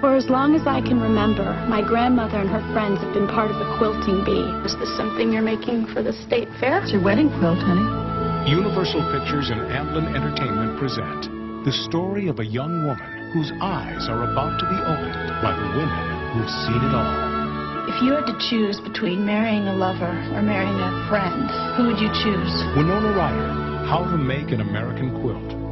For as long as I can remember, my grandmother and her friends have been part of the quilting bee. Is this something you're making for the state fair? It's your wedding quilt, honey. Universal Pictures and Amblin Entertainment present the story of a young woman whose eyes are about to be opened by the women who've seen it all. If you had to choose between marrying a lover or marrying a friend, who would you choose? Winona Ryder, How to Make an American Quilt.